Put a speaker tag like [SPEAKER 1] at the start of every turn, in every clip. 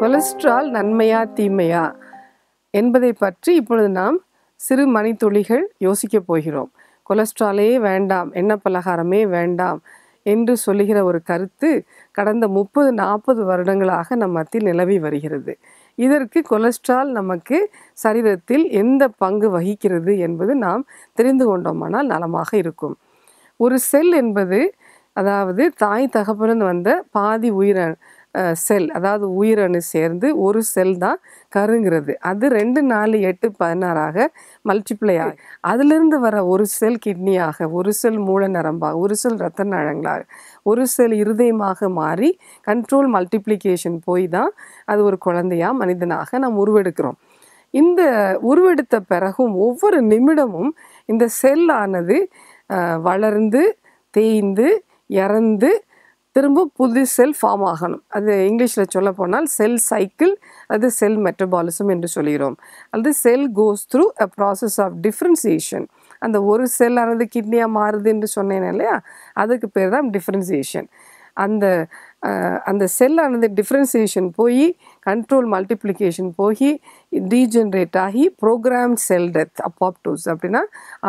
[SPEAKER 1] Cholesterol நன்மையா தீமையா என்பதை பற்றி இப்பொழுது நாம் சிறு மணித்துளிகள் யோசிக்கப் போகிறோம். கொலஸ்ட்ராலே வேண்டாம் எண்ணெய் பலகாரமே வேண்டாம் என்று சொல்லுகிற ஒரு கருத்து கடந்த முப்பது நாற்பது வருடங்களாக நம் மத்தியில் நிலவி வருகிறது. இதற்கு கொலஸ்ட்ரால் நமக்கு சரீரத்தில் எந்த பங்கு வகிக்கிறது என்பது நாம் தெரிந்து கொண்டோமானால் நலமாக இருக்கும். ஒரு செல் என்பது அதாவது தாய் தகப்பனு வந்த பாதி உயிர செல் அதாவது உயிரணு சேர்ந்து ஒரு செல் தான் கருங்கிறது. அது ரெண்டு நாலு எட்டு பதினாறாக மல்டிப்ளை ஆகும் அதிலிருந்து வர ஒரு செல் கிட்னியாக ஒரு செல் மூல நரம்பாக ஒரு செல் இரத்த நாளங்களாக ஒரு செல் இருதயமாக மாறி கண்ட்ரோல் மல்டிப்ளிகேஷன் போய் தான் அது ஒரு குழந்தையா மனிதனாக நாம் உருவெடுக்கிறோம். இந்த உருவெடுத்த பிறகும் ஒவ்வொரு நிமிடமும் இந்த செல் ஆனது அஹ், வளர்ந்து தேய்ந்து இறந்து திரும்ப புது செல் ஃபார்ம் ஆகணும். அது இங்கிலீஷில் சொல்ல போனால் செல் சைக்கிள் அது செல் மெட்டபாலிசம் என்று சொல்கிறோம். அது cell goes through a process of differentiation அந்த ஒரு செல் ஆனது கிட்னியாக மாறுது என்று சொன்னேன் இல்லையா? அதுக்கு பேர் தான் டிஃப்ரென்சியேஷன் அந்த அந்த செல்லானது டிஃப்ரென்சியேஷன் போய் கண்ட்ரோல் மல்டிப்ளிகேஷன் போய் டீஜென்ரேட் ஆகி ப்ரோக்ராம் செல் டெத் அப்பாப்டோஸ் அப்படின்னா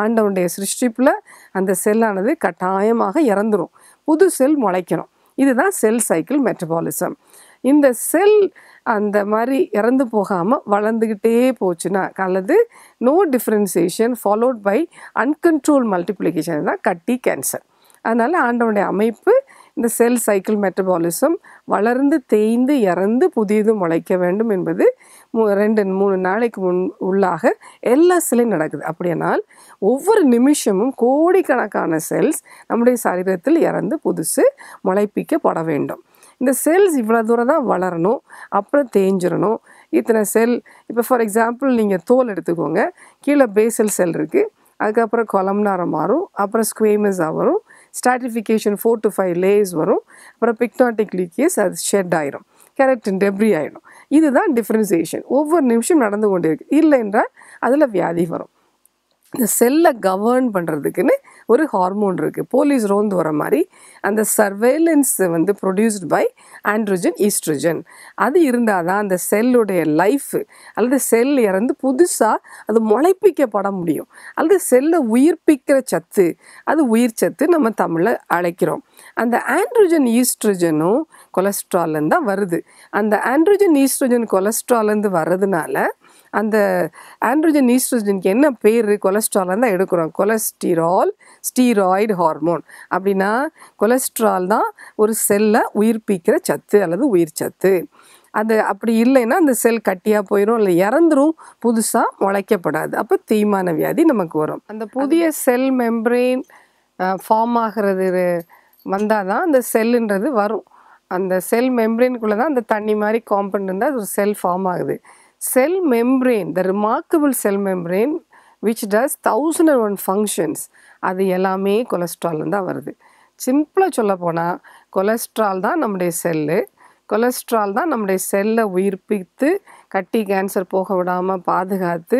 [SPEAKER 1] ஆண்டவனுடைய சிருஷ்டிப்பில் அந்த செல்லானது கட்டாயமாக இறந்துடும் புது செல் முளைக்கணும். இதுதான் செல் சைக்கிள் மெட்டபாலிசம் இந்த செல் அந்த மாதிரி இறந்து போகாமல் வளர்ந்துக்கிட்டே போச்சுன்னா அல்லது no differentiation followed by uncontrol multiplication தான் கட்டி கேன்சர் அதனால் ஆண்டவனுடைய அமைப்பு இந்த செல் சைக்கிள் மெட்டபாலிசம் வளர்ந்து தேய்ந்து இறந்து புதியது முளைக்க வேண்டும் என்பது ரெண்டு மூணு நாளைக்கு முன் உள்ளாக எல்லா செல்லும் நடக்குது. அப்படியானால் ஒவ்வொரு நிமிஷமும் கோடிக்கணக்கான செல்ஸ் நம்முடைய சரீரத்தில் இறந்து புதுசு முளைப்பிக்கப்பட வேண்டும். இந்த செல்ஸ் இவ்வளோ தூரம் தான் வளரணும் அப்புறம் தேஞ்சிடணும். இத்தனை செல் இப்போ ஃபார் எக்ஸாம்பிள் நீங்கள் தோல் எடுத்துக்கோங்க. கீழே பேசல் செல் இருக்குது அதுக்கப்புறம் கொலம்னாரம் மாறும். அப்புறம் ஸ்குவேமஸாக வரும். Stratification four to five layers வரும். அப்புறம் பிக்னாட்டிக் லீக்கியஸ் அது ஷெட் ஆயிரும். கேரக்டர் டெப்ரி ஆகிடும் இதுதான் டிஃப்ரென்சியேஷன் ஒவ்வொரு நிமிஷம் நடந்து கொண்டே இருக்கு இல்லை என்றால் அதில் வியாதி வரும். இந்த செல்லை கவர்ன் பண்ணுறதுக்குன்னு ஒரு ஹார்மோன் இருக்குது போலீஸ் ரோந்து வர மாதிரி அந்த சர்வேலன்ஸ் வந்து ப்ரொடியூஸ்ட் பை ஆண்ட்ரோஜன் ஈஸ்ட்ரோஜன் அது இருந்தால் தான் அந்த செல்லுடைய லைஃப் அல்லது செல் இறந்து புதுசாக அது முளைப்பிக்கப்பட முடியும். அல்லது செல்லை உயிர்ப்பிக்கிற சத்து அது உயிர் சத்து நம்ம தமிழில் அழைக்கிறோம். அந்த ஆண்ட்ரோஜன் ஈஸ்ட்ரோஜனும் கொலஸ்ட்ரால்லேருந்து தான் வருது. அந்த ஆண்ட்ரோஜன் ஈஸ்ட்ரோஜன் கொலஸ்ட்ரால்லேருந்து வர்றதுனால அந்த ஆண்ட்ரோஜன் ஈஸ்ட்ரோஜனுக்கு என்ன பேர்? கொலஸ்ட்ரால் தான் எடுக்கிறோம். கொலஸ்டிரால் ஸ்டீராய்டு ஹார்மோன் அப்படின்னா கொலஸ்ட்ரால் தான் ஒரு செல்லை உயிர்ப்பிக்கிற சத்து அல்லது உயிர் சத்து. அது அப்படி இல்லைன்னா அந்த செல் கட்டியாக போயிடும் இல்லை இறந்துரும் புதுசாக முளைக்கப்படாது. அப்போ தேய்மான வியாதி நமக்கு வரும். அந்த புதிய செல் மெம்பரெயின் ஃபார்ம் ஆகிறது வந்தால் தான் அந்த செல்லுன்றது வரும். அந்த செல் மெம்பரெயின்குள்ளே தான் அந்த தண்ணி மாதிரி காம்பவுண்ட் இருந்தால் அது ஒரு செல் ஃபார்ம் ஆகுது. Cell membrane the remarkable cell membrane which does thousand and one functions அது எல்லாமே கொலஸ்ட்ரால் தான் வருது. சிம்பிளாக சொல்ல போனால் கொலஸ்ட்ரால் தான் நம்முடைய செல்லு கொலஸ்ட்ரால் தான் நம்முடைய செல்லை உயிர்ப்பித்து கட்டி கேன்சர் போக விடாமல் பாதுகாத்து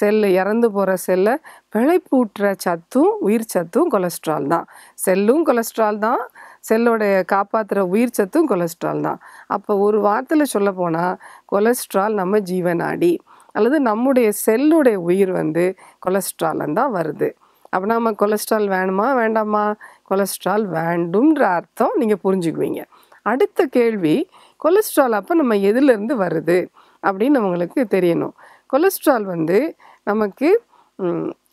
[SPEAKER 1] செல்லு இறந்து போகிற செல்லை பிழைப்பூட்டுற சத்தும் உயிர் சத்தும் கொலஸ்ட்ரால் தான். செல்லும் கொலஸ்ட்ரால் தான். செல்லோடைய காப்பாற்றுற உயிர் சத்தும் கொலஸ்ட்ரால் தான். அப்போ ஒரு வார்த்தையில் சொல்ல போனால் கொலஸ்ட்ரால் நம்ம ஜீவநாடி அல்லது நம்முடைய செல்லுடைய உயிர் வந்து கொலஸ்ட்ரால் தான் வருது. அப்போ நம்ம கொலஸ்ட்ரால் வேணுமா வேண்டாமா? கொலஸ்ட்ரால் வேண்டும்ன்ற அர்த்தம் நீங்கள் புரிஞ்சுக்குவீங்க. அடுத்த கேள்வி கொலஸ்ட்ரால் அப்போ நம்ம எதுலேருந்து வருது அப்படின்னு உங்களுக்கு தெரியணும். கொலஸ்ட்ரால் வந்து நமக்கு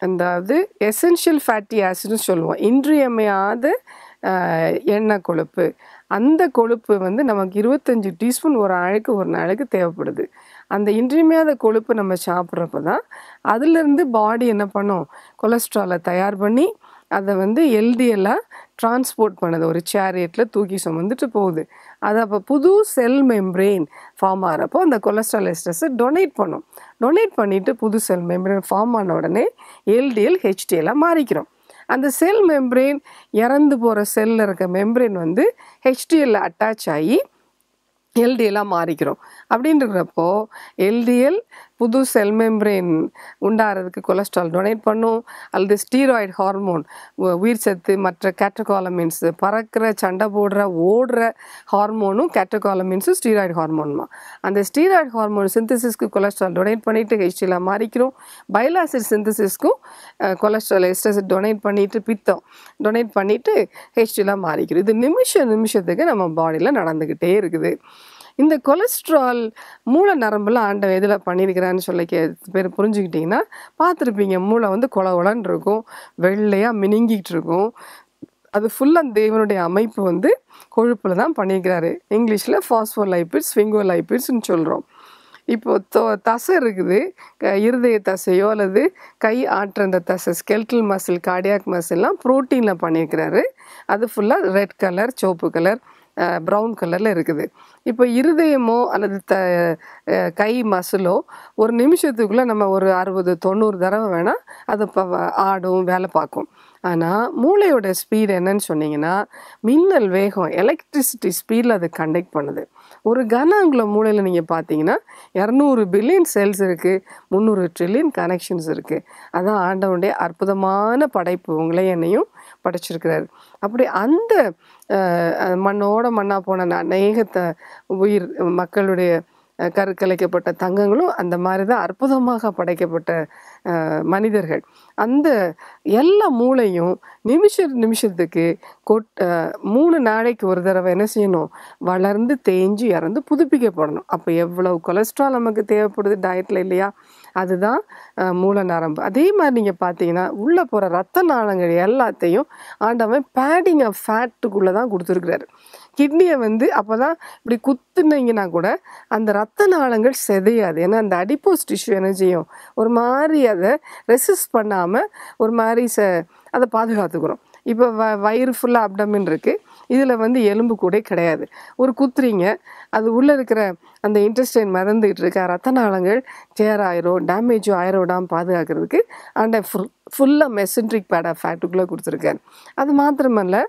[SPEAKER 1] அதாவது எசென்ஷியல் ஃபேட்டி ஆசிட்னு சொல்லுவோம். இன்றியமையாத எண்ணெய் கொழுப்பு. அந்த கொழுப்பு வந்து நமக்கு இருபத்தஞ்சி டீஸ்பூன் ஒரு ஆளுக்கு ஒரு நாளைக்கு தேவைப்படுது. அந்த இன்றியமையாத கொழுப்பு நம்ம சாப்பிட்றப்ப தான் அதுலேருந்து பாடி என்ன பண்ணும்? கொலஸ்ட்ராலை தயார் பண்ணி அதை வந்து எல்டிஎல்லாக டிரான்ஸ்போர்ட் பண்ணுது. ஒரு சேரியட்டில் தூக்கி சுமந்துட்டு போகுது. அது அப்போ புது செல் மெம்ப்ரெயின் ஃபார்ம் ஆகிறப்போ அந்த கொலஸ்ட்ரால் எஸ்ட்ரெஸ்ஸை டொனேட் பண்ணும். டொனேட் பண்ணிவிட்டு புது செல் மெம்ப்ரெயின் ஃபார்ம் ஆன உடனே எல்டிஎல் ஹெச்டிஎல்லாம் மாறிக்கிறோம். அந்த செல் மெம்பரெயின் இறந்து போகிற செல்லில் இருக்க மெம்பரெயின் வந்து ஹெச்டிஎல்ல அட்டாச் ஆகி எல்டிஎல்லாக மாறிக்கிறோம். அப்படின்றப்போ எல்டிஎல் புது செல் மெம்பரேன் உண்டாகிறதுக்கு கொலஸ்ட்ரால் டொனேட் பண்ணும். அல்லது ஸ்டீராய்டு ஹார்மோன் உயிர் சத்து மற்ற கேட்டகாலமின்ஸ் பறக்கிற சண்டை போடுற ஓடுற ஹார்மோனும் கேட்டகாலமின்ஸும் ஸ்டீராய்டு ஹார்மோனுமா அந்த ஸ்டீராய்டு ஹார்மோன் சிந்தசிஸ்க்கு கொலஸ்ட்ரால் டொனேட் பண்ணிவிட்டு ஹெச்டியில் மாறிக்கிறோம். பைலாசிட் சிந்தசிஸ்க்கும் கொலஸ்ட்ரால் எஸ்டசிட் டொனேட் பண்ணிவிட்டு பித்தம் டொனேட் பண்ணிவிட்டு ஹெச்டியில் மாறிக்கிறோம். இது நிமிஷ நிமிஷத்துக்கு நம்ம பாடியில் நடந்துக்கிட்டே இருக்குது. இந்த கொலஸ்ட்ரால் மூளை நரம்பில் ஆண்டவன் எதில் பண்ணியிருக்கிறான்னு சொல்லி கே பேர் புரிஞ்சுக்கிட்டிங்கன்னா பார்த்துருப்பீங்க. மூளை வந்து கொல கொலன்னு இருக்கும். வெள்ளையாக மினுங்கிட்டு இருக்கும். அது ஃபுல்லாக தேவனுடைய அமைப்பு வந்து கொழுப்பில் தான் பண்ணியிருக்கிறாரு இங்கிலீஷில் ஃபாஸ்ஃபோலைபிட்ஸ் ஃபிங்கோலைபிட்ஸ்னு சொல்கிறோம் இப்போ தோ தசை இருக்குது. க- இருதய தசையோ அல்லது கை ஆட்டுற அந்த தசை ஸ்கெல்டல் மசில் கார்டியாக் மசில்லாம் ப்ரோட்டீனில் பண்ணியிருக்கிறாரு அது ஃபுல்லாக ரெட் கலர் சிவப்பு கலர் ப்ரௌன் கலரில் இருக்குது. இப்போ இருதயமோ அல்லது த கை மசிலோ ஒரு நிமிஷத்துக்குள்ளே நம்ம ஒரு அறுபது தொண்ணூறு தடவை வேணால் அது இப்போ ஆடும் வேலை பார்க்கும். ஆனால் மூளையோட ஸ்பீடு என்னன்னு சொன்னீங்கன்னா மின்னல் வேகம் எலக்ட்ரிசிட்டி ஸ்பீடில் அது கண்டக்ட் பண்ணுது. ஒரு கன அங்குல மூளையில் நீங்கள் பார்த்தீங்கன்னா இரநூறு பில்லியன் செல்ஸ் இருக்குது முந்நூறு ட்ரில்லியன் கனெக்ஷன்ஸ் இருக்குது அதான் ஆண்டவனுடைய அற்புதமான படைப்பு. உங்களே என்னையும் படைச்சிருக்கிறாரு. அப்படி அந்த மண்ணோட மண்ணாக போன அநேகத்தை உயிர் மக்களுடைய கருக்கலைக்கப்பட்ட தங்கங்களும் அந்த மாதிரி தான் அற்புதமாக படைக்கப்பட்ட மனிதர்கள். அந்த எல்லா மூளையும் நிமிஷ நிமிஷத்துக்கு கொட் மூணு நாளைக்கு ஒரு தடவை என்ன செய்யணும்? வளர்ந்து தேஞ்சு இறந்து புதுப்பிக்கப்படணும். அப்போ எவ்வளவு கொலஸ்ட்ரால் நமக்கு தேவைப்படுது டயட்டில் இல்லையா? அதுதான் மூல நரம்பு. அதே மாதிரி நீங்கள் பார்த்தீங்கன்னா உள்ளே போகிற ரத்த நாளங்கள் எல்லாத்தையும் ஆண்டவன் பேடிங் ஆஃப் ஃபேட்டுக்குள்ளே தான் கொடுத்துருக்குறாரு. கிட்னியை வந்து அப்போ தான் இப்படி குத்துனீங்கன்னா கூட அந்த ரத்த நாளங்கள் செதையாது. ஏன்னா அந்த அடிப்போஸ் டிஷ்யூ என்ன செய்யும் ஒரு மாதிரி அதை ரெசிஸ்ட் பண்ணாமல் ஒரு மாதிரி ச அதை பாதுகாத்துக்கிறோம். இப்போ வ வயிறு ஃபுல்லாக அப்டமின் இருக்குது இதில் வந்து எலும்பு கூட கிடையாது. ஒரு குத்துறீங்க அது உள்ளே இருக்கிற அந்த இன்ட்ரெஸ்டைன் மறந்துக்கிட்டு இருக்க ரத்த நாளங்கள் டேர் ஆயிரும் டேமேஜும் ஆயிரோடாம் பாதுகாக்கிறதுக்கு. அண்ட் ஃபுல் ஃபுல்லாக மெசன்ட்ரிக் பேட் ஆஃப் ஃபேட்டுக்குள்ளே கொடுத்துருக்காரு. அது மாத்திரமல்ல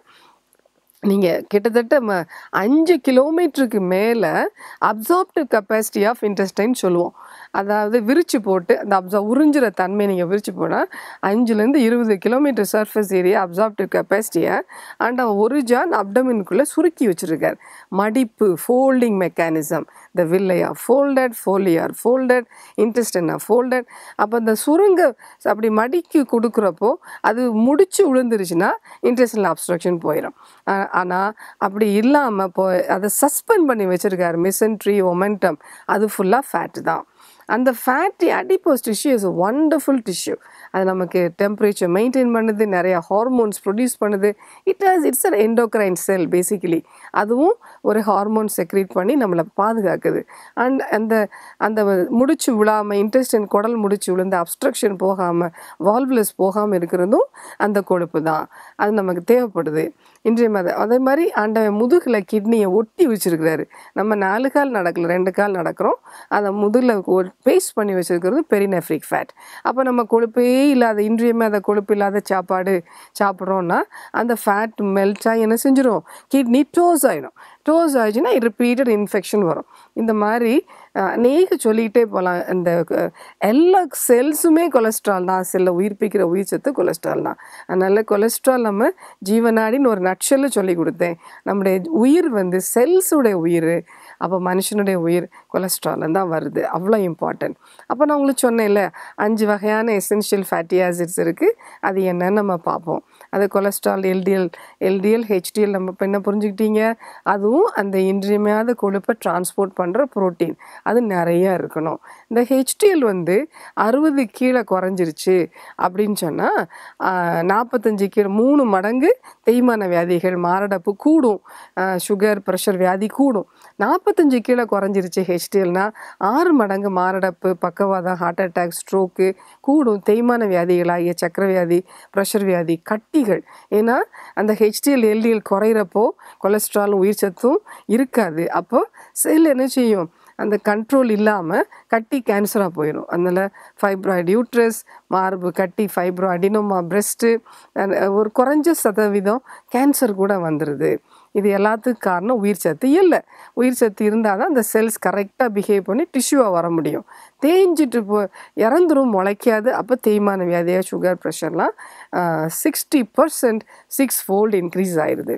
[SPEAKER 1] நீங்கள் கிட்டத்தட்ட ம- அஞ்சு கிலோமீட்டருக்கு மேலே அப்சார்ப்டிவ் கெப்பாசிட்டி ஆஃப் இன்ட்ரெஸ்டைன் சொல்லுவோம். அதாவது விரிச்சு போட்டு அந்த அப்சா உறிஞ்சுற தன்மை நீங்கள் விரிச்சு போனால் அஞ்சுலேருந்து இருபது கிலோமீட்டர் சர்ஃபேஸ் ஏரியா அப்சார்ப்டிவ் கெப்பாசிட்டியை அண்ட் ஒரு ஜான் அப்டமின்குள்ளே சுருக்கி வச்சுருக்கார். மடிப்பு ஃபோல்டிங் மெக்கானிசம் த வில்லையா ஃபோல்டட் ஃபோலியார் ஃபோல்டட் இன்டெஸ்டனா ஃபோல்டட் அப்போ அந்த சுருங்க அப்படி மடிக்கு கொடுக்குறப்போ அது முடிச்சு விழுந்துருச்சுன்னா இன்டெஸ்டனல் அப்ஸ்ட்ரக்ஷன் போயிடும் ஆனால் அப்படி இல்லாமல் இப்போ அதை சஸ்பெண்ட் பண்ணி வச்சுருக்காரு மிசன்ட்ரி ஒமெண்டம் அது ஃபுல்லாக ஃபேட் தான். அந்த fatty adipose tissue is wonderful tissue அது நமக்கு டெம்பரேச்சர் மெயின்டைன் பண்ணுது நிறையா ஹார்மோன்ஸ் ப்ரொடியூஸ் பண்ணுது. It has its an endocrine cell basically அதுவும் ஒரு ஹார்மோன் செக்ரேட் பண்ணி நம்மளை பாதுகாக்குது. அண்ட் அந்த அந்த முடிச்சு விழாமல் இன்டெஸ்டின் குடல் முடிச்சு விழுந்து அப்ஸ்ட்ரக்ஷன் போகாமல் வால்வ்லெஸ் போகாமல் இருக்கிறதும் அந்த கொழுப்பு தான். அது நமக்கு தேவைப்படுது. இன்றைய மத அதே மாதிரி ஆண்டவன் முதுகில் கிட்னியை ஒட்டி வச்சிருக்கிறாரு. நம்ம நாலு கால் நடக்கல ரெண்டு கால் நடக்கிறோம். அதை முதுகில் பேஸ்ட் பண்ணி வச்சிருக்கிறது பெரினெஃப்ரிக் ஃபேட் அப்போ நம்ம கொழுப்பே இல்லாத இன்றியமே அதை கொழுப்பு இல்லாத சாப்பாடு சாப்பிட்றோன்னா அந்த ஃபேட் மெல்ட்டாக என்ன செஞ்சிடும் கிட்னி டோஸ் ஆகிடும் டோஸ் ஆயிடுச்சுன்னா ரிப்பீட்டட் இன்ஃபெக்ஷன் வரும். இந்த மாதிரி அநேக சொல்லிக்கிட்டே போகலாம் இந்த எல்லா செல்ஸுமே கொலஸ்ட்ரால் தான். செல்லை உயிர்ப்பிக்கிற உயிர் சத்து கொலஸ்ட்ரால் தான். அதனால் கொலஸ்ட்ரால் நம்ம ஜீவனாடின்னு ஒரு நட்சல்ல சொல்லி கொடுத்தேன். நம்முடைய உயிர் வந்து செல்ஸுடைய உயிர். அப்போ மனுஷனுடைய உயிர் கொலஸ்ட்ரால் தான் வருது. அவ்வளோ இம்பார்ட்டன்ட் அப்போ நான் உங்களுக்கு சொன்னேன்ல அஞ்சு வகையான எசென்ஷியல் ஃபேட்டி ஆசிட்ஸ் இருக்குது அது என்னன்னு நம்ம பார்ப்போம். அது கொலஸ்ட்ரால் எல்டிஎல் எல்டிஎல் ஹெச்டிஎல் நம்ம இப்போ என்ன புரிஞ்சுக்கிட்டீங்க? அதுவும் அந்த இன்றியமையாத கொழுப்பை டிரான்ஸ்போர்ட் பண்ணுற புரோட்டீன் அது நிறையா இருக்கணும். இந்த ஹெச்டிஎல் வந்து அறுபது கீழே குறைஞ்சிருச்சு அப்படின்னு சொன்னால் நாற்பத்தஞ்சு கீழே மூணு மடங்கு தேய்மான வியாதிகள் மாரடைப்பு கூடும். சுகர் ப்ரெஷர் வியாதி கூடும். நாற்பத்தஞ்சு கீழே குறைஞ்சிருச்சு ஹெச்டிஎல்னால் ஆறு மடங்கு மாரடைப்பு பக்கவாதம் ஹார்ட் அட்டாக் ஸ்ட்ரோக்கு கூடும். தேய்மான வியாதிகளாகிய சக்கரை வியாதி ப்ரெஷர் வியாதி கட்டி கட்டிகள் ஏன்னா அந்த ஹெச்டிஎல் எல்டிஎல் குறையிறப்போ கொலஸ்ட்ரால் உயிர் சத்தும் இருக்காது. அப்போ செல் என்ன செய்யும்? அந்த கண்ட்ரோல் இல்லாமல் கட்டி கேன்சராக போயிடும் அதனால் ஃபைப்ராய்டு யூட்ரஸ் மார்பு கட்டி ஃபைப்ரோ அடினோமா பிரெஸ்ட்டு ஒரு குறைஞ்ச சதவீதம் கேன்சர் கூட வந்துடுது இது எல்லாத்துக்கும் காரணம் உயிர் சத்து இல்லை. உயிர் சத்து இருந்தால் தான் அந்த செல்ஸ் கரெக்டாக பிஹேவ் பண்ணி டிஷ்யூவாக வர முடியும். தேஞ்சிட்டு போ இறந்துரும் முளைக்காது. அப்போ தேய்மான வியாதியாக sugar ப்ரெஷர்லாம் sixty percent six fold increase ஆயிடுது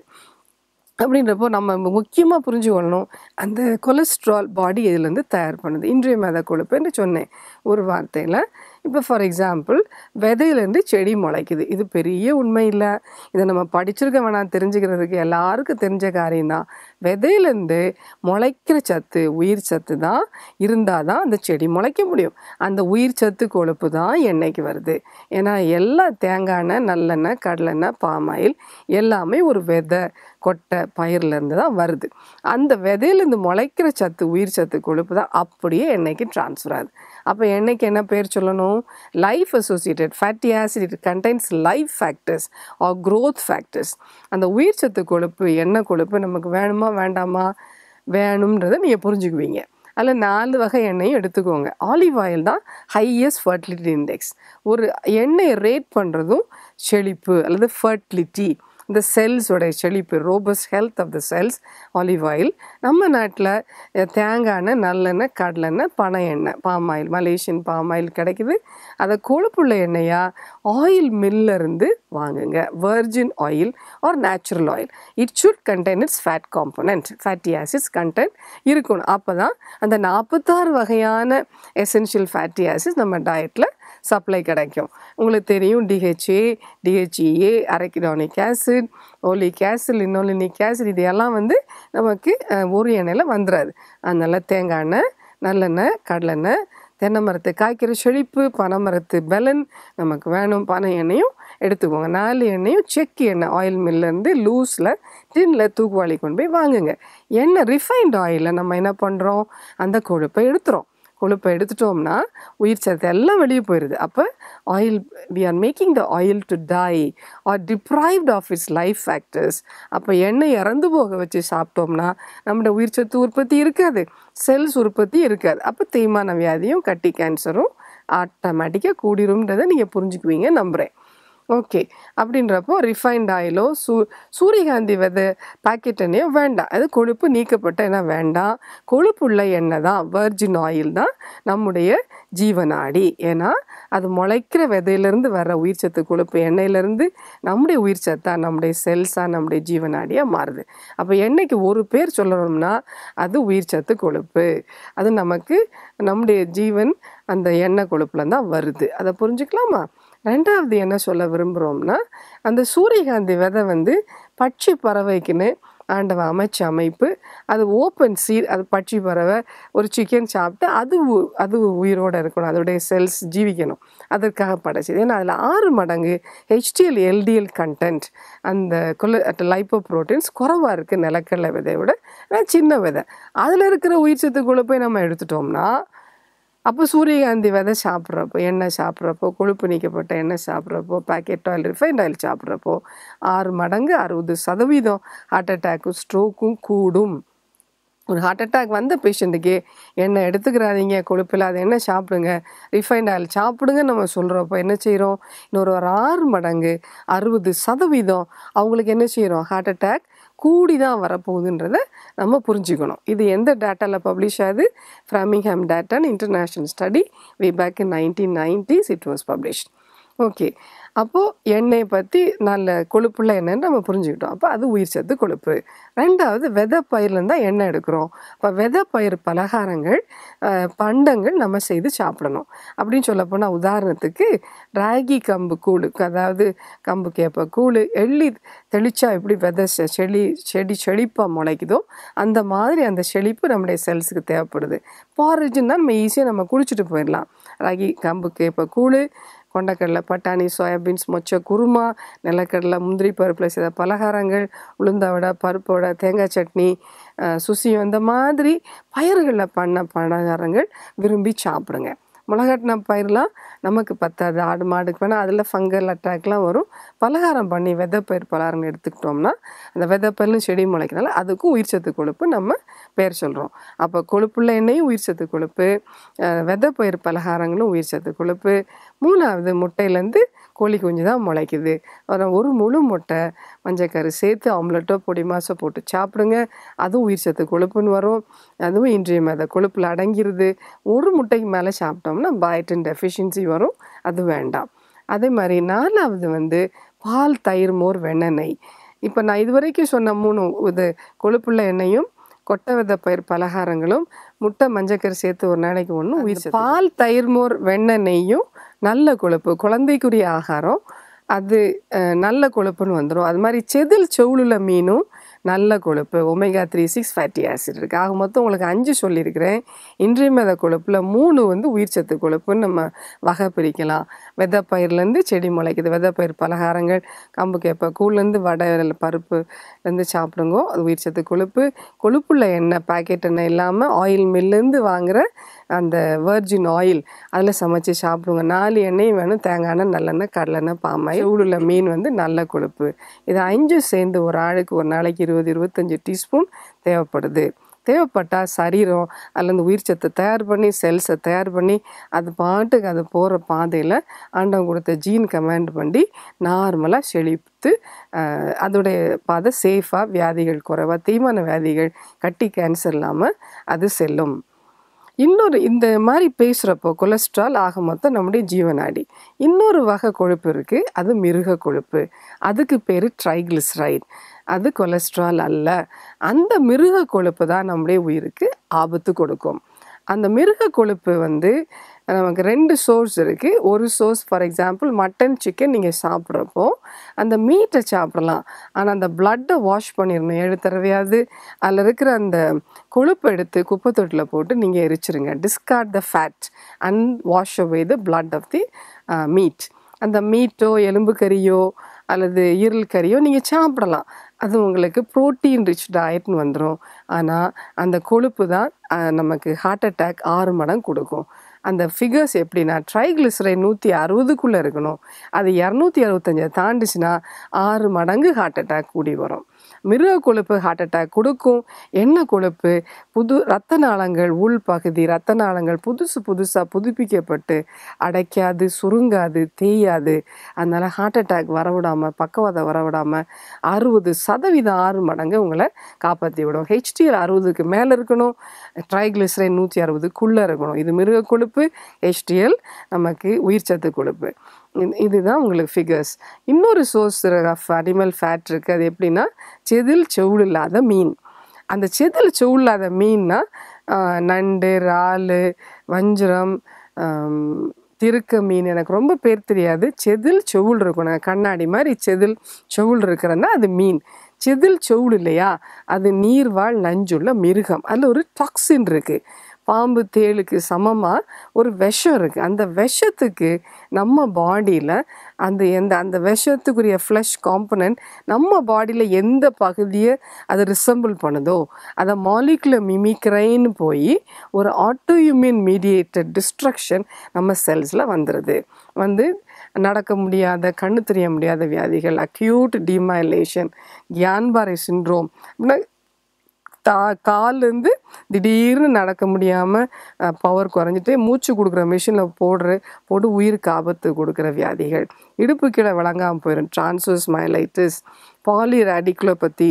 [SPEAKER 1] அப்படின்றப்போ நம்ம முக்கியமாக புரிஞ்சுக்கொள்ளணும் அந்த கொலஸ்ட்ரால் பாடி இதுலேருந்து தயார் பண்ணுது? இன்றைய மத கொழுப்புன்னு சொன்னேன் ஒரு வார்த்தையில். இப்போ ஃபார் எக்ஸாம்பிள் விதையிலேருந்து செடி முளைக்குது. இது பெரிய உண்மை இல்லை. இதை நம்ம படிச்சிருக்க வேணாம் தெரிஞ்சுக்கிறதுக்கு எல்லாருக்கும் தெரிஞ்ச காரியம்தான் விதையிலேருந்து முளைக்கிற சத்து உயிர் சத்து தான் இருந்தால் தான் அந்த செடி முளைக்க முடியும். அந்த உயிர் சத்து கொழுப்பு தான் எண்ணெய்க்கு வருது. ஏன்னா எல்லா தேங்காய் எண்ணெய் நல்லெண்ணெய் கடலெண்ணெய் பாமாயில் எல்லாமே ஒரு விதை கொட்டை பயிர்லேருந்து தான் வருது. அந்த விதையிலேருந்து முளைக்கிற சத்து உயிர் சத்து கொழுப்பு தான் அப்படியே எண்ணெய்க்கு ட்ரான்ஸ்ஃபர் ஆகுது. அப்போ எண்ணெய்க்கு என்ன பேர் சொல்லணும்? Life associated fatty acid it life factors are growth factors அந்த உயிர் சத்து கொழுப்பு எண்ணெய் கொழுப்பு நமக்கு வேணுமா வேண்டாமா? வேணுன்றதை நீங்கள் புரிஞ்சுக்குவீங்க. அதில் நாலு வகை எண்ணெயும் எடுத்துக்கோங்க. ஆலிவ் ஆயில் தான் ஹையஸ்ட் ஃபர்டிலிட்டி இண்டெக்ஸ் ஒரு எண்ணெயை ரேட் பண்ணுறதும் செழிப்பு அல்லது ஃபர்டிலிட்டி இந்த செல்ஸோட செழிப்பு robust health of the cells olive oil நம்ம நாட்டில் தேங்காய் எண்ணெய் நல்லெண்ணெய் கடலெண்ணெய் பனை எண்ணெய் palm oil Malaysian palm oil கிடைக்குது. அதை கொழுப்புள்ள எண்ணெயா ஆயில் மில்லிருந்து வாங்குங்க. Virgin oil or natural oil it should contain its fat component fatty acids content இருக்கணும். அப்போ தான் அந்த நாற்பத்தாறு வகையான எசென்ஷியல் ஃபேட்டி ஆசிட்ஸ் நம்ம டயட்டில் சப்ளை கிடைக்கும். உங்களுக்கு தெரியும் DHA DHEA arachidonic acid oleic acid linolenic acid இது எல்லாம் வந்து நமக்கு ஒரு எண்ணெயில் வந்துடாது அதனால் தேங்காய் எண்ணெய் நல்லெண்ணெய் கடலெண்ணெய் தென்னை மரத்து காய்க்கிற செழிப்பு பனை மரத்து பெலன் நமக்கு வேணும். பனை எண்ணெயும் எடுத்துக்கோங்க. நாலு எண்ணெயும் செக்கு எண்ணெய் ஆயில் மில்லேருந்து லூஸில் டின்னில் தூக்குவாளி கொண்டு போய் வாங்குங்க. எண்ணெய் ரிஃபைண்ட் ஆயிலில் நம்ம என்ன பண்ணுறோம் அந்த கொழுப்பை எடுத்துகிறோம் கொழுப்பை எடுத்துட்டோம்னா உயிர் சத்து எல்லாம் வெளியே போயிடுது அப்போ oil we are making the oil to die or deprived of its life factors அப்போ எண்ணெய் இறந்து போக வச்சு சாப்பிட்டோம்னா நம்மளோட உயிர் சத்து உற்பத்தி இருக்காது செல்ஸ் உற்பத்தி இருக்காது. அப்போ தேய்மான வியாதியும் கட்டி கேன்சரும் ஆட்டோமேட்டிக்காக கூடிரும்ன்றதை நீங்கள் புரிஞ்சுக்குவீங்க நம்புகிறேன் ஓகே அப்படின்றப்போ ரிஃபைண்ட் ஆயிலோ சூ சூரியகாந்தி விதை பாக்கெட் எண்ணெயோ வேண்டாம். அது கொழுப்பு நீக்கப்பட்ட எண்ணெய் வேண்டாம். கொழுப்புள்ள எண்ணெய் தான் வர்ஜின் ஆயில் தான் நம்முடைய ஜீவநாடி ஏன்னா அது முளைக்கிற விதையிலேருந்து வர உயிர் சத்து கொழுப்பு எண்ணெயிலேருந்து நம்முடைய உயிர் சத்தாக நம்முடைய செல்ஸாக நம்முடைய ஜீவநாடியாக மாறுது. அப்போ எண்ணெய்க்கு ஒரு பேர் சொல்லணும்னா அது உயிர் சத்து கொழுப்பு. அது நமக்கு நம்முடைய ஜீவன் அந்த எண்ணெய் கொழுப்புல தான் வருது. அதை புரிஞ்சுக்கலாமா? ரெண்டாவது என்ன சொல்ல விரும்புகிறோம்னா அந்த சூரியகாந்தி விதை வந்து பட்சி பறவைக்குன்னு ஆண்டவ அமைச்ச அமைப்பு அது ஓப்பன் சீட் அது பட்சி பறவை ஒரு சிக்கன் சாப்பிட்டு அது உ- அது உயிரோடு இருக்கணும் அதோடைய செல்ஸ் ஜீவிக்கணும். அதற்காக படைச்சது ஏன்னா அதில் ஆறு மடங்கு ஹெச்டிஎல் எல்டிஎல் கண்டென்ட் அந்த கொல லைப்போ ப்ரோட்டீன்ஸ் குறவாக இருக்குது நிலக்கடலை விதையோட ஆனால் சின்ன விதை. அதில் இருக்கிற உயிர் சத்துக்குள்ளே போய் நம்ம எடுத்துட்டோம்னா அப்போ சூரியகாந்தி விதை சாப்பிட்றப்போ எண்ணெய் சாப்பிட்றப்போ கொழுப்பு நீக்கப்பட்ட எண்ணெய் சாப்பிட்றப்போ பேக்கெட் ஆயில் ரிஃபைண்ட் ஆயில் சாப்பிட்றப்போ ஆறு மடங்கு அறுபது சதவீதம் ஹார்ட் அட்டாக்கும் ஸ்ட்ரோக்கும் கூடும். ஒரு ஹார்ட் அட்டாக் வந்த பேஷண்ட்டுக்கு எண்ணெய் எடுத்துக்கிறாதீங்க கொழுப்பில்லாத எண்ணெய் சாப்பிடுங்க ரிஃபைண்ட் ஆயில் சாப்பிடுங்க நம்ம சொல்கிறப்போ என்ன செய்கிறோம் இன்னொரு ஒரு ஆறு மடங்கு அறுபது சதவீதம் அவங்களுக்கு என்ன செய்கிறோம் ஹார்ட் அட்டாக் கூடி தான் வரப்போகுதுன்றதை நம்ம புரிஞ்சுக்கணும். இது எந்த டேட்டாவில் பப்ளிஷ் ஆகுது? Framingham டேட்டான்னு international study way back in nineteen nineties it was published okay அப்போது எண்ணெயை பற்றி நல்ல கொழுப்புள்ள எண்ணெய்னு நம்ம புரிஞ்சுக்கிட்டோம். அப்போ அது உயிர் சத்து கொழுப்பு. ரெண்டாவது விதை பயிர்லேருந்து தான் எண்ணெய் எடுக்கிறோம். அப்போ விதை பயிர் பலகாரங்கள் பண்டங்கள் நம்ம செய்து சாப்பிடணும். அப்படின்னு சொல்லப்போனால் உதாரணத்துக்கு ராகி கம்பு கூழ் அதாவது கம்பு கேப்ப கூழ் எள்ளி தெளிச்சா எப்படி விதை செ- செடி செடி செழிப்பாக முளைக்குதோ அந்த மாதிரி அந்த செழிப்பு நம்முடைய செல்ஸுக்கு தேவைப்படுது. பாரிஜுன்னா நம்ம ஈஸியாக நம்ம குடிச்சிட்டு போயிடலாம். ராகி கம்பு கேப்ப கூழ் கொண்டக்கடலை பட்டாணி சோயாபீன்ஸ் மொச்சை குருமா நிலக்கடலை முந்திரி பருப்பில் செய்த பலகாரங்கள் உளுந்த வடை பருப்பு வடை தேங்காய் சட்னி அஹ், சுசியம் இந்த மாதிரி பயிர்களில் பண்ண பலகாரங்கள் விரும்பி சாப்பிடுங்க. மிளகாட்டின பயிரெலாம் நமக்கு பத்தாது. ஆடு மாடுக்கு வேணால் அதில் ஃபங்கல் அட்டாக்லாம் வரும். பலகாரம் பண்ணி விதைப்பயிர் பலகாரம் எடுத்துக்கிட்டோம்னா அந்த விதைப்பயிர்னு செடி முளைக்கிறனால அதுக்கும் உயிர் சத்து கொழுப்பு நம்ம பெயர் சொல்கிறோம் அப்போ கொழுப்புள்ள எண்ணெயும் உயிர் சத்து கொழுப்பு அஹ், விதைப்பயிர் பலகாரங்களும் உயிர் சத்து கொழுப்பு மூணாவது முட்டையிலேருந்து கோழி குஞ்சு தான் முளைக்குது. அப்புறம் ஒரு முழு முட்டை மஞ்சக்கரு சேர்த்து ஆம்லெட்டோ பொடி மாசோ போட்டு சாப்பிடுங்க. அதுவும் உயிர் சத்து கொழுப்புன்னு வரும். அதுவும் இன்றியமையாத கொழுப்பில் அடங்கிருது. ஒரு முட்டைக்கு மேலே சாப்பிட்டோம்னா பயோட்டின் டெஃபிஷியன்சி வரும். அது வேண்டாம். அதே மாதிரி நாலாவது வந்து பால் தயிர் மோர் வெண்ணெய் இப்போ நான் இதுவரைக்கும் சொன்ன மூணு இது கொழுப்புள்ள எண்ணெயும் கொட்டை வித பயிர் பலகாரங்களும் முட்டை மஞ்சக்கரு சேர்த்து ஒரு நாளைக்கு ஒன்று உயிர். பால் தயிர் மோர் வெண்ணெய் நெய்யும் நல்ல கொழுப்பு குழந்தைக்குரிய ஆகாரம் அது நல்ல கொழுப்புன்னு வந்துடும் அது மாதிரி செதில் செவுளுள்ள மீனும் நல்ல கொழுப்பு omega three six fatty acid இருக்குது ஆக மொத்தம் உங்களுக்கு அஞ்சு சொல்லியிருக்கிறேன். இன்றியமத கொழுப்பில் மூணு வந்து உயிர் சத்து கொழுப்புன்னு நம்ம வகை பிரிக்கலாம். விதைப்பயிர்லேருந்து செடி முளைக்குது. விதைப்பயிர் பலகாரங்கள் கம்பு கேப்பை கூழ்லேருந்து வடை பருப்புலேருந்து சாப்பிடுங்கோ. அது உயிர் சத்து கொழுப்பு. கொழுப்புள்ள எண்ணெய் பாக்கெட் எண்ணெய் இல்லாமல் ஆயில் மில்லேருந்து வாங்குகிற அந்த வர்ஜின் ஆயில் அதில் சமைச்சு சாப்பிடுங்க. நாலு எண்ணெயும் வேணும். தேங்காய் எண்ணெய் நல்லெண்ணெய் கடலெண்ணெய் பாமாய் உள்ள மீன் வந்து நல்ல கொழுப்பு. இது அஞ்சும் சேர்ந்து ஒரு ஆளுக்கு ஒரு நாளைக்கு இருபது இருபத்தஞ்சி டீஸ்பூன் தேவைப்படுது. தேவைப்பட்டால் சரீரம் அதில் அந்த உயிர் சத்தை தயார் பண்ணி செல்ஸை தயார் பண்ணி அது பாட்டுக்கு அது போகிற பாதையில் ஆண்டவன் கொடுத்த ஜீன் கமாண்ட் பண்ணி நார்மலாக செழித்து அதோடைய பாதை சேஃபாக வியாதிகள் குறைவாக தீமான வியாதிகள் கட்டி கேன்சர் இல்லாமல் அது செல்லும். இன்னொரு இந்த மாதிரி பேசுகிறப்போ கொலஸ்ட்ரால் ஆக மொத்தம் நம்முடைய ஜீவநாடி இன்னொரு வகை கொழுப்பு இருக்குது அது மிருக கொழுப்பு. அதுக்கு பேர் ட்ரைக்ளிசரைட். அது கொலஸ்ட்ரால் அல்ல. அந்த மிருக கொழுப்பு தான் நம்முடைய உயிருக்கு ஆபத்து கொடுக்கும். அந்த மிருக கொழுப்பு வந்து நமக்கு ரெண்டு சோர்ஸ் இருக்குது ஒரு source for example mutton chicken நீங்கள் சாப்பிட்றப்போ அந்த மீட்டை சாப்பிடலாம். ஆனால் அந்த பிளட்டை வாஷ் பண்ணிடணும். ஏழு தடவையாவது அதில் இருக்கிற அந்த கொழுப்பு எடுத்து குப்பை தொட்டில் போட்டு நீங்கள் எரிச்சிருங்க. Discard the fat and wash away the blood of the meat அந்த மீட்டோ எலும்பு கறியோ அல்லது ஈரல் கறியோ நீங்கள் சாப்பிடலாம். அது உங்களுக்கு ப்ரோட்டீன் ரிச் டயட்னு வந்துடும் ஆனால் அந்த கொழுப்பு தான் நமக்கு ஹார்ட் அட்டாக் ஆறு மடம் கொடுக்கும். அந்த ஃபிகர்ஸ் எப்படின்னா ட்ரைக்ளிசரை நூற்றி அறுபதுக்குள்ளே இருக்கணும். அது இரநூத்தி அறுபத்தஞ்சை தாண்டிச்சுன்னா ஆறு மடங்கு ஹார்ட் அட்டாக் கூடி வரும். மிருக கொழுப்பு ஹார்ட் அட்டாக் கொடுக்கும். எண்ணெய் கொழுப்பு புது ரத்த நாளங்கள் உள் பகுதி ரத்த நாளங்கள் புதுசு புதுசாக புதுப்பிக்கப்பட்டு அடைக்காது சுருங்காது தேயாது. அதனால் ஹார்ட் அட்டாக் வரவிடாமல் பக்கவாதம் வரவிடாமல் அறுபது சதவீதம் ஆறு மடங்கு உங்களை காப்பாற்றி விடும். ஹெச்டிஎல் அறுபதுக்கு மேலே இருக்கணும். ட்ரைக்ளிசரைன் நூற்றி அறுபதுக்குள்ளே இருக்கணும். இது மிருக கொழுப்பு ஹெச்டிஎல் நமக்கு உயிர் சத்து கொழுப்பு. இதுதான் உங்களுக்கு ஃபிகர்ஸ் இன்னொரு சோர்ஸ் ஆஃப் அனிமல் ஃபேட் இருக்குது அது எப்படின்னா செதில் செவுள் இல்லாத மீன். அந்த செதில் செவுள் இல்லாத மீன்னா நண்டு இறால் வஞ்சிரம் திருக்க மீன் எனக்கு ரொம்ப பேர் தெரியாது. செதில் செவுள் இருக்கும். நாங்கள் கண்ணாடி மாதிரி செதில் செவுள் இருக்கிறன்னா அது மீன். செதில் செவுள் இல்லையா? அது நீர்வாழ் நஞ்சுள்ள மிருகம். அதில் ஒரு டாக்ஸின் இருக்குது பாம்பு தேளுக்கு சமமாக ஒரு விஷம் இருக்குது அந்த விஷத்துக்கு நம்ம பாடியில் அந்த எந்த அந்த விஷத்துக்குரிய ஃப்ளஷ் காம்பனன்ட் நம்ம பாடியில் எந்த பகுதியை அதை ரிசம்பிள் பண்ணுதோ அதை மாலிகுலர் மிமிக்ரைன்னு போய் ஒரு ஆட்டோயூமின் மீடியேட்டட் டிஸ்ட்ரக்ஷன் நம்ம செல்ஸில் வந்துடுது வந்து நடக்க முடியாத கண்ணு தெரிய முடியாத வியாதிகள் அக்யூட் டிமைலேஷன் கியான்பாரை சின்ரோம் அப்படின்னா தா கால்லேருந்து திடீர்னு நடக்க முடியாமல் பவர் குறைஞ்சிட்டு மூச்சு கொடுக்குற மிஷினில் போடுற போட்டு உயிருக்கு ஆபத்து கொடுக்குற வியாதிகள். இடுப்பு கீழே விளங்காமல் போயிடும் டிரான்சஸ் மைலைட்டிஸ் பாலிராடிகுலோபதி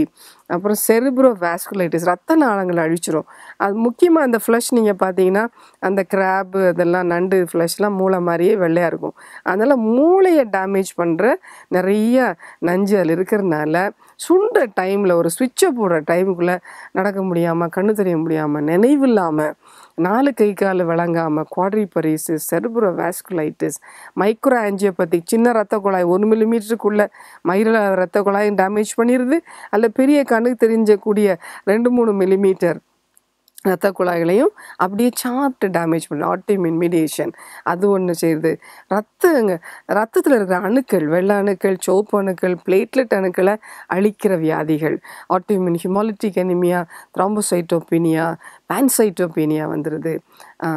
[SPEAKER 1] அப்புறம் செரிப்ரோ வேஸ்குலைட்டிஸ் ரத்த நாளங்களை அழிச்சிரும். அது முக்கியமாக அந்த ஃப்ளஷ் நீங்கள் பார்த்தீங்கன்னா அந்த கிராப்பு அதெல்லாம் நண்டு ஃப்ளஷ்லாம் மூளை மாதிரியே வெள்ளையாக இருக்கும். அதனால் மூளையை டேமேஜ் பண்ணுற நிறைய நஞ்சு அதில் இருக்கிறதுனால சுண்ட டைமில் ஒரு சுவிட்சை போடுற டைமுக்குள்ளே நடக்க முடியாமல் கண்ணு தெரிய முடியாமல் நினைவில்லாமல் நாலு கை கால் விளங்காமல் குவாட்ரிபரிசிஸ் செர்புரோ வேஸ்குலைட்டிஸ் மைக்ரோ ஆஞ்சியோபதிக் சின்ன ரத்த குழாய் ஒரு மில்லிமீட்டருக்குள்ளே மயிரில் ரத்த குழாயும் டேமேஜ் பண்ணிடுது அல்ல பெரிய கண்ணுக்கு தெரிஞ்சக்கூடிய ரெண்டு மூணு மில்லிமீட்டர் ரத்த குழாய்களையும் அப்படியே சாப்பிட்டு டேமேஜ் பண்ணும் ஆட்டோமின் மீடியேஷன் அது ஒன்று செய்யுது ரத்தங்க ரத்தத்தில் இருக்கிற அணுக்கள் வெள்ளை அணுக்கள் சோப்பு அணுக்கள் பிளேட்லெட் அணுக்களை அழிக்கிற வியாதிகள். ஆட்டோமின் ஹிமாலிட்டிக் அனிமியா த்ராம்போசைட்டோபினியா பேன்சைட்டோபீனியா வந்துடுது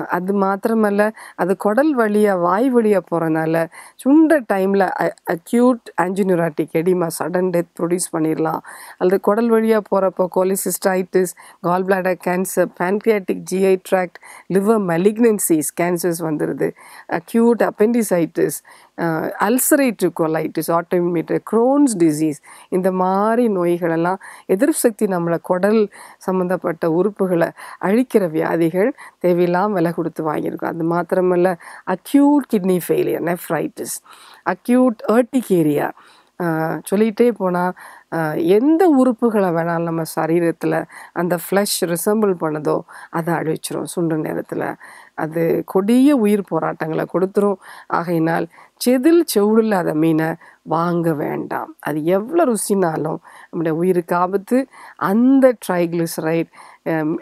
[SPEAKER 1] அது மாத்திரமல்ல அது குடல் வழியாக வாய் வழியாக போகிறனால சுண்ட டைமில் acute angioneurotic oedema sudden death produce பண்ணிடலாம் அல்லது குடல் வழியாக போகிறப்போ cholecystitis gall bladder cancer pancreatic GI tract liver malignancies cancers வந்துடுது அக்யூட் அப்பெண்டிசைட்டிஸ் அல்சரேட்டிவ் கொலைட்டிஸ் ஆட்டோமீட்டர் க்ரோன்ஸ் டிசீஸ் இந்த மாதிரி நோய்களெல்லாம் எதிர்ப்பு சக்தி நம்மளை குடல் சம்மந்தப்பட்ட உறுப்புகளை அழிக்கிற வியாதிகள் தேவையில்லாமல் விலை கொடுத்து வாங்கியிருக்கோம். அது மாத்திரமல்ல acute kidney failure nephritis acute urticaria சொல்லிகிட்டே போனால் எந்த உறுப்புகளை வேணாலும் நம்ம சரீரத்தில் அந்த ஃப்ளஷ் ரிசம்பிள் பண்ணதோ அதை அழிச்சிரும் சுண்டு நேரத்தில். அது கொடிய உயிர் போராட்டங்களை கொடுத்துரும். ஆகையினால் செதில் செவுடில்லாத மீனை வாங்க வேண்டாம். அது எவ்வளோ ருசினாலும் நம்முடைய உயிருக்கு ஆபத்து. அந்த ட்ரைக்ளிசரைட்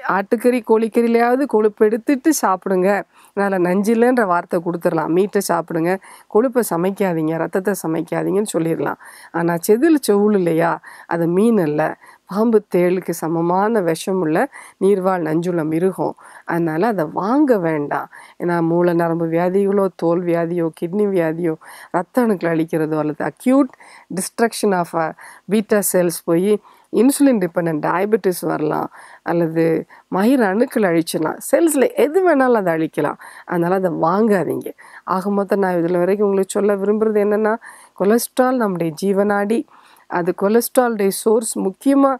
[SPEAKER 1] ஆட்டுக்கறி கோழிக்கறிலையாவது கொழுப்பு எடுத்துட்டு சாப்பிடுங்க. அதனால் நஞ்சில்லைன்ற வார்த்தை கொடுத்துடலாம். மீட்டை சாப்பிடுங்க. கொழுப்பை சமைக்காதீங்க. ரத்தத்தை சமைக்காதீங்கன்னு சொல்லிடலாம். ஆனால் செதில் செவுள் இல்லையா? அது மீன் அல்ல. பாம்பு தேளுக்கு சமமான விஷமுள்ள நீர்வாழ் நஞ்சுள்ள மிருகம். அதனால் அதை வாங்க வேண்டாம். ஏன்னா மூளை நரம்பு வியாதிகளோ தோல் வியாதியோ கிட்னி வியாதியோ ரத்த அணுக்களை அழிக்கிறதோ அல்லது acute destruction of beta cells போய் இன்சுலின் டிபெண்ட் டயபெட்டிஸ் வரலாம் அல்லது மயிர் அணுக்கள் அழிச்சிடலாம். செல்ஸில் எது வேணாலும் அதை அழிக்கலாம். அதனால் அதை வாங்காதீங்க. ஆக மொத்தம் நான் இதில் வரைக்கும் உங்களுக்கு சொல்ல விரும்புகிறது என்னென்னா கொலஸ்ட்ரால் நம்முடைய ஜீவனாடி அது கொலஸ்ட்ரால்டைய சோர்ஸ் முக்கியமாக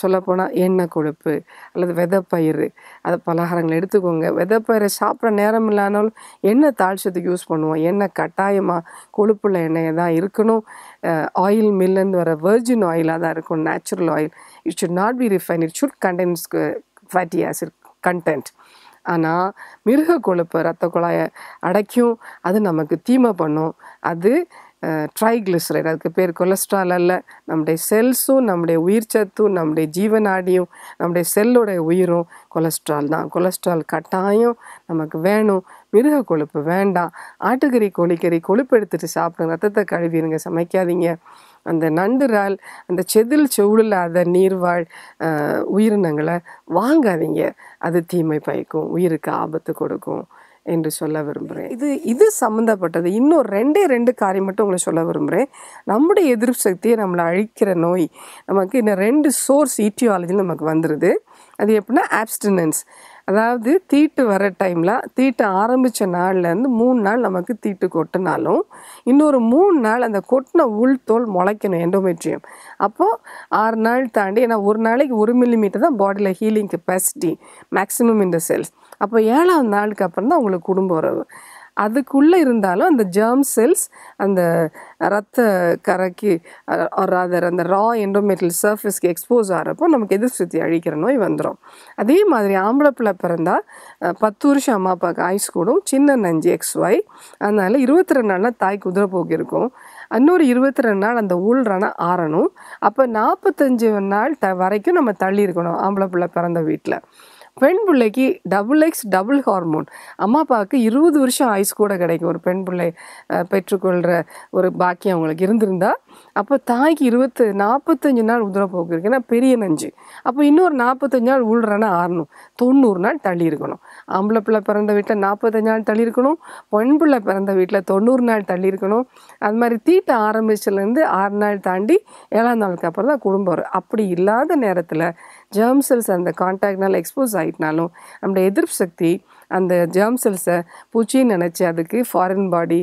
[SPEAKER 1] சொல்லப்போனால் எண்ணெய் கொழுப்பு அல்லது விதைப்பயிறு. அதை பலகாரங்கள் எடுத்துக்கோங்க. விதைப்பயிரை சாப்பிட்ற நேரம் இல்லைனாலும் எண்ணெய் தாழ்ச்சத்துக்கு யூஸ் பண்ணுவோம். எண்ணெய் கட்டாயமாக கொழுப்புள்ள எண்ணெயை தான் இருக்கணும். ஆயில் மில்லேருந்து வர வெர்ஜின் ஆயிலாக தான் இருக்கும் natural oil it should not be refine it should contains fatty acid content ஆனால் மிருக கொழுப்பு ரத்த குழாயை அடைக்கும். அது நமக்கு தீமை பண்ணும். அது ட்ரைக்ளிசரைட் அதுக்கு பேர் கொலஸ்ட்ரால் அல்ல. நம்முடைய செல்ஸும் நம்முடைய உயிர் சத்தும் நம்முடைய ஜீவநாடியும் நம்முடைய செல்லோடைய உயிரும் கொலஸ்ட்ரால் தான். கொலஸ்ட்ரால் கட்டாயம் நமக்கு வேணும். மிருக கொழுப்பு வேண்டாம். ஆட்டுக்கறி கோழிக்கறி கொழுப்பு எடுத்துகிட்டு சாப்பிடுங்க ரத்தத்தை கழுவிடுங்க சமைக்காதீங்க. அந்த நண்டுரால் அந்த செதில் செவுளில்லாத நீர்வாழ் உயிரினங்களை வாங்காதீங்க. அது தீமை பயக்கும். உயிருக்கு ஆபத்து கொடுக்கும். என்று சொல்ல விரும்புகிறேன். இது இது சம்மந்தப்பட்டது இன்னும் ரெண்டே ரெண்டு காரியம் மட்டும் உங்களை சொல்ல விரும்புகிறேன். நம்முடைய எதிர்ப்பு சக்தியை நம்மளை அழிக்கிற நோய் நமக்கு இன்னும் ரெண்டு சோர்ஸ் ஈட்டியாலஜியில் நமக்கு வந்துடுது அது எப்படின்னா ஆப்ஸ்டினன்ஸ் அதாவது தீட்டு வர டைமில் தீட்டு ஆரம்பித்த நாள்லேருந்து மூணு நாள் நமக்கு தீட்டு கொட்டினாலும் இன்னொரு மூணு நாள் அந்த கொட்டின உள்தோல் முளைக்கணும் எண்டோமெட்ரியம் அப்போது ஆறு நாள் தாண்டி ஏன்னா ஒரு நாளைக்கு ஒரு மில்லிமீட்டர் தான் பாடியில் ஹீலிங் கெப்பாசிட்டி மேக்ஸிமம் இந்த செல்ஸ் அப்போ ஏழாவது நாளுக்கு அப்புறம் தான் உங்களுக்கு குடும்ப உறவு. அதுக்குள்ளே இருந்தாலும் அந்த ஜெர்ம் செல்ஸ் அந்த ரத்த கரைக்கு அதர் அந்த ரா எண்டோமெட்டல் சர்ஃபேஸ்க்கு எக்ஸ்போஸ் ஆகிறப்போ நமக்கு எதிர்ப்பு அழிக்கிற நோய் வந்துடும் அதே மாதிரி ஆம்பளை பிள்ளை பிறந்தால் பத்து வருஷம் அம்மா அப்பாவுக்கு ஆயுஸ் கூடும் சின்ன நஞ்சு எக்ஸ் ஒய் அதனால் இருபத்தி ரெண்டு நாளில் தாய் குதிரை போக்கு இருக்கும். இன்னொரு இருபத்தி ரெண்டு நாள் அந்த ஊழ்றான ஆறணும். அப்போ நாற்பத்தஞ்சு நாள் த வரைக்கும் நம்ம தள்ளி இருக்கணும் ஆம்பளை பிள்ளை பிறந்த வீட்டில் பெண் பிள்ளைக்கு டபுள் எக்ஸ் டபுள் ஹார்மோன் அம்மா அப்பாவுக்கு இருபது வருஷம் ஆயுஸ் கூட கிடைக்கும். ஒரு பெண் பிள்ளை பெற்றுக்கொள்கிற ஒரு பாக்கியம் அவங்களுக்கு இருந்திருந்தா அப்போ தாய்க்கு இருபத்து நாற்பத்தஞ்சு நாள் உதிரப்போக்கு இருக்கு. ஏன்னா பெரிய நஞ்சு. அப்போ இன்னொரு நாற்பத்தஞ்சு நாள் உள்றனா ஆறணும். தொண்ணூறு நாள் தள்ளி இருக்கணும். ஆம்பளை பிள்ளை பிறந்த வீட்டில் நாற்பத்தஞ்சு நாள் தள்ளி இருக்கணும். பெண் பிள்ளை பிறந்த வீட்டில் தொண்ணூறு நாள் தள்ளி இருக்கணும். அது மாதிரி தீட்ட ஆரம்பிச்சதுலேருந்து ஆறு நாள் தாண்டி ஏழாம் நாளுக்கு அப்புறம் தான் குடும்பம் வரும். அப்படி இல்லாத நேரத்தில் ஜெர்ம் செல்ஸ் அந்த காண்டாக்டினால் எக்ஸ்போஸ் ஆகிட்டனாலும் நம்முடைய எதிர்ப்பு சக்தி அந்த ஜெர்ம் செல்ஸை பூச்சின்னு நினச்சி அதுக்கு ஃபாரின் பாடி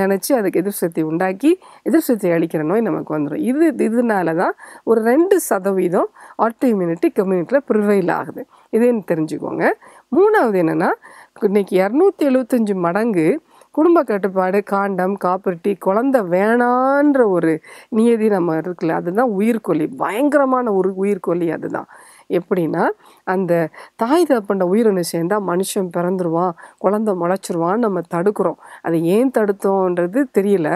[SPEAKER 1] நினச்சி அதுக்கு எதிர்ப்பு சக்தி உண்டாக்கி எதிர்ப்பு சக்தி அளிக்கிற நோய் நமக்கு வந்துடும் இது இதனால தான் ஒரு ரெண்டு சதவீதம் ஆட்டோ இம்யூனிட்டி கம்யூனிட்டியில் ப்ரிவைல் ஆகுது. இதேன்னு தெரிஞ்சுக்கோங்க. மூணாவது என்னென்னா இன்னைக்கு இரநூத்தி எழுபத்தஞ்சு மடங்கு குடும்ப கட்டுப்பாடு காண்டம் காப்பர்ட்டி குழந்த வேணான்ற ஒரு நியதி நம்ம இருக்குல்ல அதுதான் உயிர்கொல்லி பயங்கரமான ஒரு உயிர்கொல்லி அதுதான். எப்படின்னா அந்த தாய் தப்பண்ட உயிரினு சேர்ந்தால் மனுஷன் பிறந்துருவான் குழந்த முளைச்சிருவான்னு நம்ம தடுக்கிறோம். அதை ஏன் தடுத்தோன்றது தெரியல.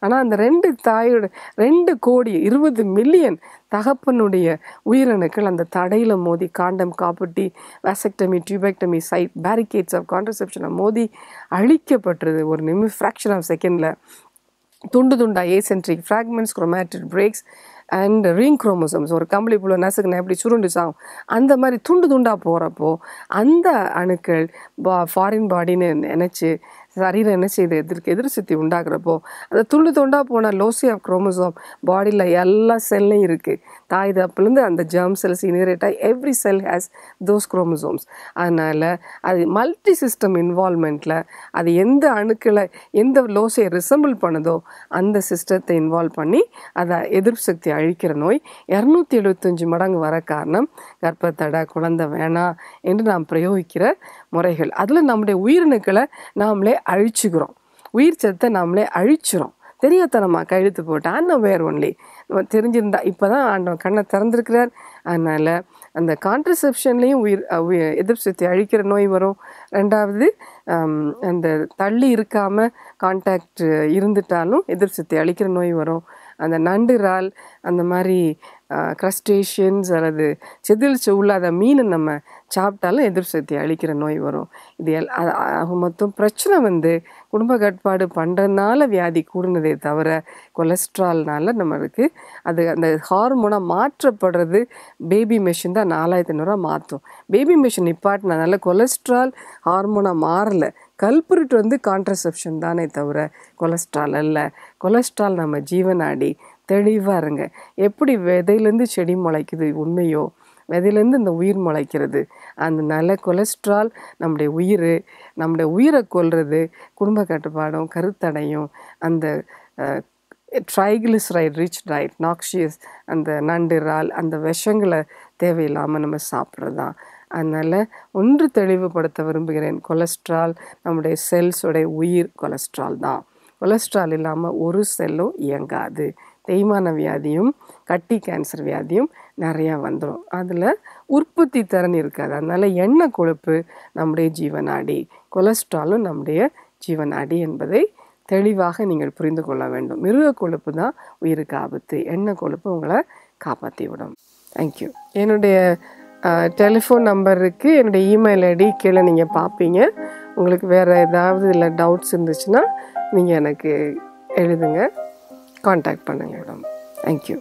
[SPEAKER 1] ஆனால் அந்த ரெண்டு தாயோட ரெண்டு கோடி இருபது மில்லியன் தகப்பனுடைய உயிரணுக்கள் அந்த தடையில் மோதி condom Kappatti vasectomy tubectomy side barricades of கான்ட்ரசெப்ஷனை மோதி அழிக்கப்பட்டுருது ஒரு நிமி ஃப்ராக்ஷன் ஆஃப் செகண்டில் துண்டு துண்டா acentric fragments chromatic breaks and ring chromosomes ஒரு கம்பளி புள்ள நசுக்குன எப்படி சுருண்டுச்சாகும் அந்த மாதிரி துண்டு துண்டாக போகிறப்போ அந்த அணுக்கள் பா ஃபாரின் பாடின்னு நினச்சி சரீரம் என்ன செய்யுது எதிர்க்கு எதிர் சக்தி உண்டாகிறப்போ அந்த துண்டு துண்டாக போன லோசி ஆஃப் குரோமோசோம் பாடியில் எல்லா செல்லையும் இருக்குது தாய் தப்புலேருந்து அந்த germ cells இனிரேட்டாக every cell has those chromosomes அதனால் அது மல்டி சிஸ்டம் இன்வால்மெண்ட்டில் அது எந்த அணுக்களை எந்த லோஸையை ரிசம்பிள் பண்ணுதோ அந்த சிஸ்டத்தை இன்வால்வ் பண்ணி அதை எதிர்ப்பு சக்தி அழிக்கிற நோய் இரநூத்தி எழுபத்தஞ்சு மடங்கு வர காரணம் கர்ப்பத்தடை குழந்தை வேணாம் என்று நாம் பிரயோகிக்கிற முறைகள். அதில் நம்முடைய உயிரணுக்களை நாமளே அழிச்சுக்கிறோம். உயிர் சத்தை நாமளே அழிச்சிரும். தெரியாதனமாக கழுத்து போட்டு அண்ணன் வேர் ஒன்லி நம்ம தெரிஞ்சிருந்தா இப்போ தான் ஆண்டவன் கண்ணை திறந்திருக்கிறார். அதனால் அந்த கான்ட்ரசெப்ஷன்லேயும் உயிர் எதிர் எதிர்ப்பு சக்தி அழிக்கிற நோய் வரும். ரெண்டாவது அந்த தள்ளி இருக்காமல் கான்டாக்ட் இருந்துட்டாலும் எதிர்ப்பு சக்தி அழிக்கிற நோய் வரும். அந்த நண்டு இறால் அந்த மாதிரி க்ரஸ்டேஷியன்ஸ் அல்லது செதில் உள்ளாத மீனை நம்ம சாப்பிட்டாலும் எதிர் சக்தி அழிக்கிற நோய் வரும். இது எல் அது மொத்தம் பிரச்சனை வந்து குடும்ப கட்டுப்பாடு பண்ணுறதுனால வியாதி கூடுனதே தவிர கொலஸ்ட்ரால்னால நம்மளுக்கு அது அந்த ஹார்மோனாக மாற்றப்படுறது பேபி மெஷின் தான் நாலாயிரத்தி ஐநூறுரூவா மாற்றும். பேபி மெஷின் நிப்பாட்டினதுனால கொலஸ்ட்ரால் ஹார்மோனாக மாறலை. கல்புரிட் வந்து கான்ட்ரசெப்ஷன் தானே தவிர கொலஸ்ட்ரால் அல்ல. கொலஸ்ட்ரால் நம்ம ஜீவனாடி தெளிவாக இருங்க எப்படி விதையிலேருந்து செடி முளைக்குது உண்மையோ விதையிலேருந்து இந்த உயிர் முளைக்கிறது அந்த நல்ல கொலஸ்ட்ரால் நம்முடைய உயிர் நம்முடைய உயிரை கொல்றது குடும்ப கட்டுப்பாடும் கருத்தடையும் அந்த ட்ரைகிளிசரைட் ரிச் டயட் நாக்ஷியஸ் அந்த நண்டு இறால் அந்த விஷங்களை தேவையில்லாமல் நம்ம சாப்பிட்றது தான் அதனால் ஒன்று தெளிவுபடுத்த விரும்புகிறேன். கொலஸ்ட்ரால் நம்முடைய செல்ஸோடைய உயிர் கொலஸ்ட்ரால் தான். கொலஸ்ட்ரால் இல்லாமல் ஒரு செல்லும் இயங்காது. தேய்மான வியாதியும் கட்டி கேன்சர் வியாதியும் நிறையா வந்துடும் அதில் உற்பத்தி திறன் இருக்காது. அதனால் எண்ணெய் கொழுப்பு நம்முடைய ஜீவனாடி கொலஸ்ட்ராலும் நம்முடைய ஜீவனாடி என்பதை தெளிவாக நீங்கள் புரிந்து கொள்ள வேண்டும். மிருக கொழுப்பு தான் உயிருக்கு ஆபத்து. எண்ணெய் கொழுப்பு உங்களை காப்பாற்றி விடும் தேங்க்யூ என்னுடைய டெலிஃபோன் நம்பருக்கு என்னுடைய இமெயில் ஐடி கீழே நீங்கள் பார்ப்பீங்க உங்களுக்கு வேறு ஏதாவது இல்லை டவுட்ஸ் இருந்துச்சுன்னா நீங்கள் எனக்கு எழுதுங்க. காண்டாக்ட் பண்ணுங்கள் மேடம் தேங்க்யூ